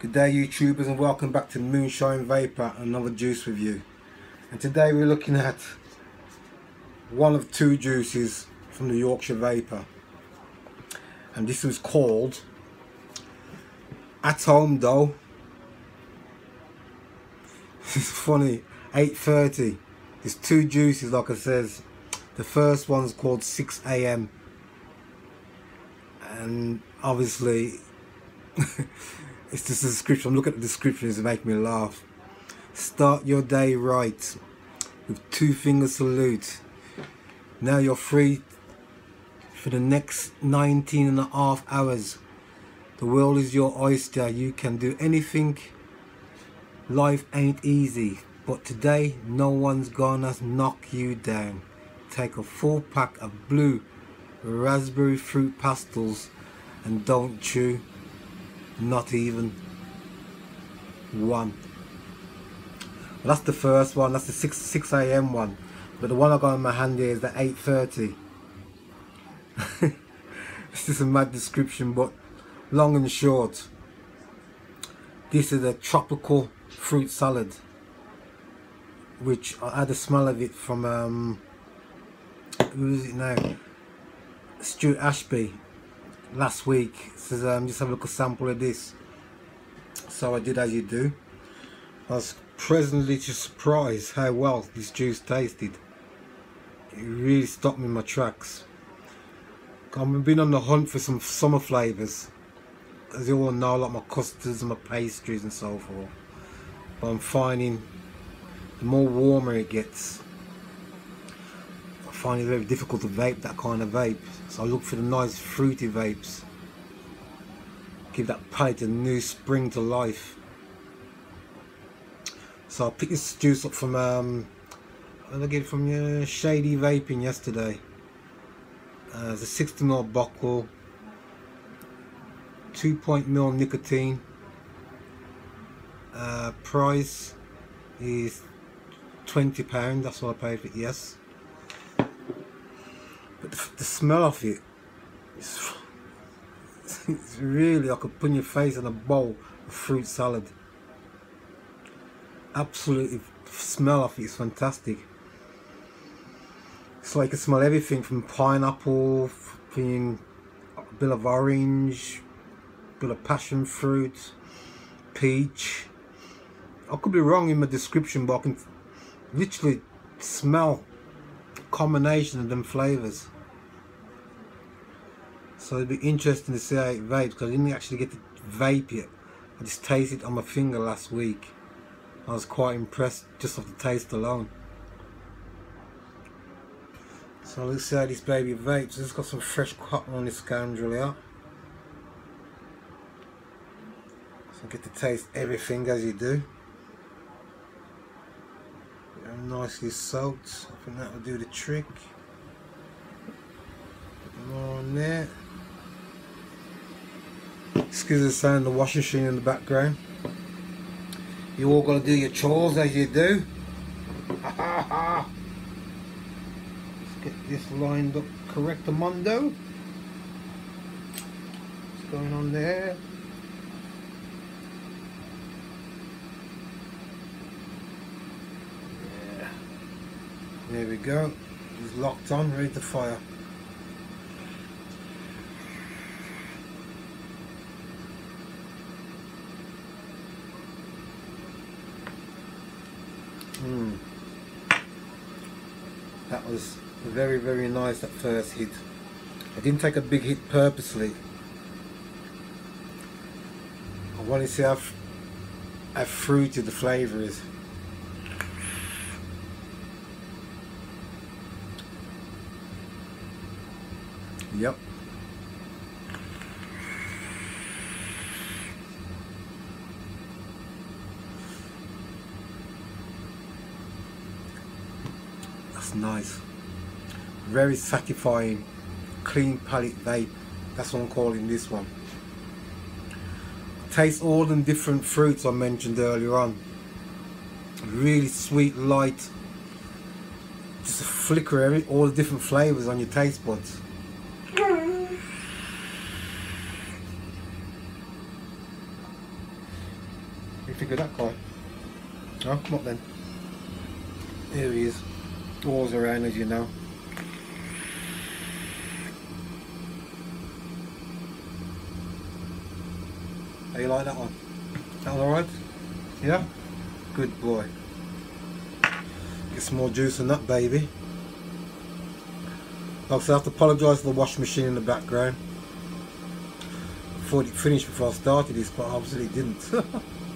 Good day YouTubers and welcome back to Moonshine Vaper, another juice review. And today we're looking at one of two juices from the Yorkshire Vapor. And this was called At Home Dough. It's funny, 8.30. There's two juices like I says. The first one's called 6am. And obviously it's just the description. I'm looking at the description, it's making me laugh. Start your day right with two finger salute. Now you're free for the next 19 and a half hours. The world is your oyster. You can do anything. Life ain't easy. But today, no one's gonna knock you down. Take a full pack of blue raspberry fruit pastilles and don't chew not even one. Well, that's the first one. That's the 6 6 a.m one. But the one i got in my hand here is the 8:30. this is a mad description but long and short. This is a tropical fruit salad which i had a smell of it from um who is it now? Stuart ashby last week says um, just have a look sample of this. So I did as you do. I was pleasantly surprised how well this juice tasted. It really stopped me in my tracks. I've been on the hunt for some summer flavours as you all know like my custards and my pastries and so forth. But I'm finding the more warmer it gets find it very difficult to vape that kind of vape so I look for the nice fruity vapes. Give that palate a new spring to life. So I picked this juice up from um I get it from uh, Shady Vaping yesterday. Uh, it's a 60 ml bottle, 2.0 ml nicotine. Uh, price is 20 pound. That's what I paid for it. Yes. But the, the smell of it, it's, it's really like a put your face in a bowl of fruit salad. Absolutely, smell of it is fantastic. So I can smell everything from pineapple, being a bit of orange, a bit of passion fruit, peach. I could be wrong in my description, but I can literally smell combination of them flavors. So it'd be interesting to see how it vapes because I didn't actually get to vape it. I just tasted it on my finger last week. I was quite impressed just off the taste alone. So let's see how this baby vapes. It's got some fresh cotton on this scoundrel here. So get to taste everything as you do nicely soaked. I think that will do the trick. More on there. Excuse the sound of the washing machine in the background. You all got to do your chores as you do. Let's get this lined up correct, Amondo. What's going on there? There we go. It's locked on, read the fire. Hmm. That was very, very nice that first hit. I didn't take a big hit purposely. I want to see how, how fruity the flavour is. Yep. That's nice. Very satisfying, clean palate vape. That's what I'm calling this one. Taste all the different fruits I mentioned earlier on. Really sweet, light. Just a flicker of all the different flavors on your taste buds. You figure that guy? Oh, come up then. Here he is. Walls around as you know. How you like that one? That alright? Yeah? Good boy. Get some more juice in that baby. Like I said, I have to apologise for the washing machine in the background. Thought it finished before I started this, but obviously it didn't.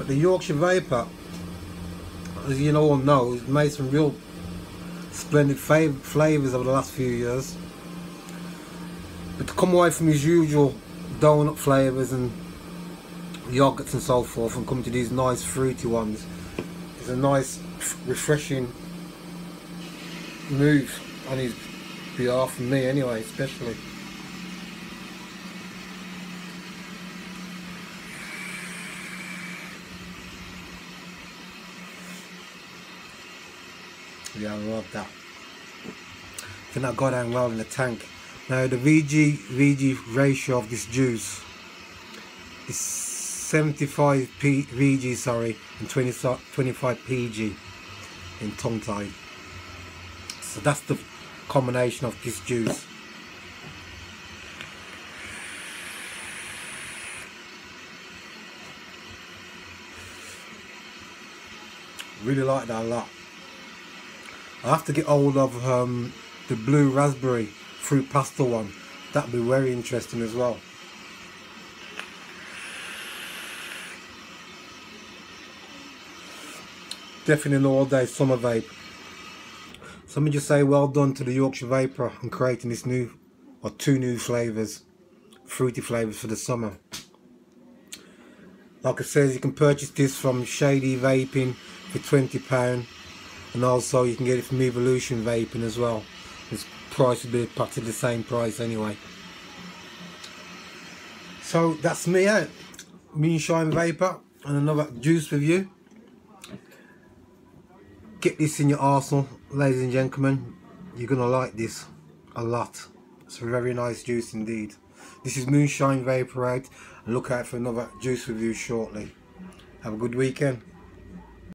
but the Yorkshire Vapor, as you all know, has made some real splendid flavours over the last few years. But to come away from his usual donut flavours and yogurts and so forth and come to these nice fruity ones is a nice refreshing move on his behalf and me anyway especially. I love that. I think that got down well in the tank. Now the VG VG ratio of this juice is 75 P, VG sorry and 20, 25 PG in tongue. So that's the combination of this juice. Really like that a lot. I have to get hold of um, the blue raspberry fruit pastille one. That'd be very interesting as well. Definitely an all day summer vape. Let me just say well done to the Yorkshire Vapor on creating this new or two new flavours, fruity flavours for the summer. Like I said, you can purchase this from Shady Vaping for £20 and also you can get it from Evolution Vaping as well price would be practically the same price anyway. So that's me eh? out. Moonshine Vaper and another juice review. Get this in your arsenal, ladies and gentlemen. You're going to like this a lot. It's a very nice juice indeed. This is Moonshine Vaper out and look out for another juice review shortly. Have a good weekend.